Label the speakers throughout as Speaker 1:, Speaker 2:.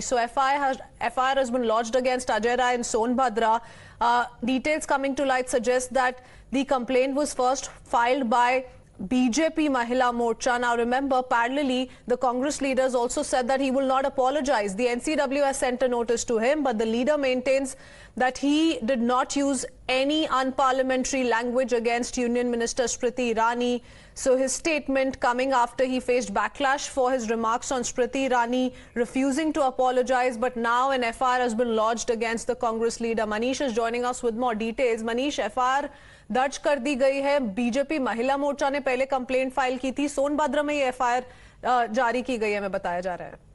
Speaker 1: So FIR has, FIR has been lodged against Ajay Rai and Sonbhadra. Uh, details coming to light suggest that the complaint was first filed by BJP Mahila Morcha. Now remember, parallelly, the Congress leaders also said that he will not apologize. The NCW has sent a notice to him, but the leader maintains that he did not use any unparliamentary language against Union Minister Smriti Irani. So his statement coming after he faced backlash for his remarks on Smriti Irani refusing to apologize. But now an FIR has been lodged against the Congress leader. Manish is joining us with more details. Manish, FIR दर्ज कर दी गई है BJP महिला मोर्चा ने पहले complaint file की थी सोनभद्र में ये एफआईआर जारी की गई हमें बताया जा रहा है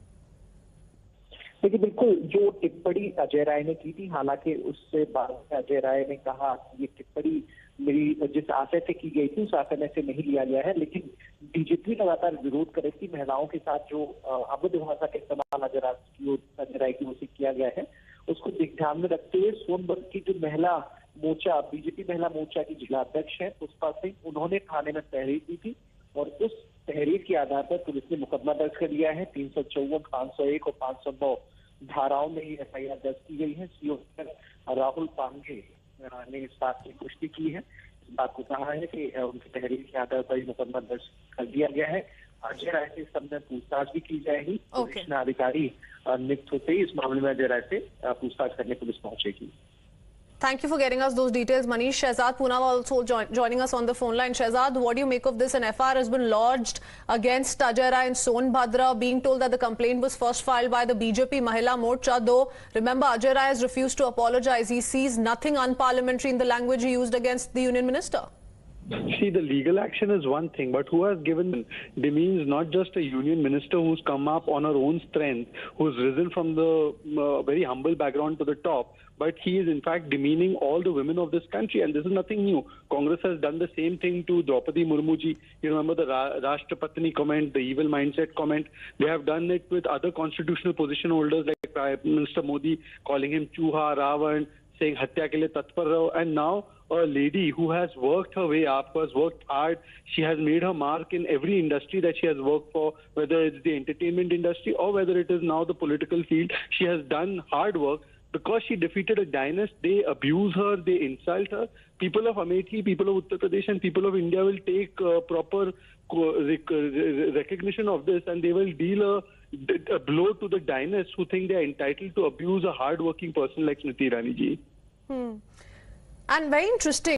Speaker 2: देखिए, बिल्कुल, जो टिप्पणी अजय राय ने की थी, हालाँकि उससे बाद अजय राय ने कहा कि ये टिप्पणी मेरी, जिस आशय से की गई थी, उस आशय में से नहीं लिया गया है, लेकिन बीजेपी लगातार विरोध करे थी महिलाओं के साथ जो अवध भाषा का इस्तेमाल अजय राय की ओर से किया गया है, उसको ध्यान में रखते हुए सोनभद्र की जो महिला मोर्चा, बीजेपी महिला मोर्चा की जिलाध्यक्ष है, पुष्पा सिंह, उन्होंने थाने में तहरीर दी थी और उस तहरीर के आधार पर पुलिस ने मुकदमा दर्ज कर लिया है। तीन सौ चौवन पाँच सौ एक और पाँच सौ नौ धाराओं में ये एफ़ दर्ज की गई है। सीओ राहुल पांडे ने इस बात की पुष्टि की है। इस बात को कहा है कि उनकी तहरीर के आधार पर मुकदमा दर्ज कर दिया गया है। अजय राय से इस समय पूछताछ भी की जाएगी।
Speaker 1: okay.
Speaker 2: अधिकारी नियुक्त होते ही इस मामले में अजय राय से पूछताछ करने पुलिस पहुंचेगी।
Speaker 1: Thank you for getting us those details, Manish. Shehzad Poonawalla also join, joining us on the phone line. Shehzad, what do you make of this? An FIR has been lodged against Ajay Rai and Sonbhadra, being told that the complaint was first filed by the BJP Mahila Morcha. Though, remember, Ajay Rai has refused to apologize. He sees nothing unparliamentary in the language he used against the union minister.
Speaker 3: See, the legal action is one thing, but who has given demeans not just a union minister who's come up on her own strength, who's risen from the uh, very humble background to the top, but he is in fact demeaning all the women of this country, and this is nothing new. Congress has done the same thing to Draupadi Murmuji. You remember the Ra- Rashtrapatni comment, the evil mindset comment. They have done it with other constitutional position holders like Prime Minister Modi, calling him Chuha, Ravan, saying Hatya ke liye tatpar raho. and now a lady who has worked her way up, who has worked hard. She has made her mark in every industry that she has worked for, whether it's the entertainment industry or whether it is now the political field. She has done hard work. Because she defeated a dynast, they abuse her, they insult her. People of Amethi, people of Uttar Pradesh, and people of India will take uh, proper recognition of this and they will deal a, a blow to the dynasts who think they are entitled to abuse a hard-working person like Smriti Irani ji.
Speaker 1: Hmm. And very interesting.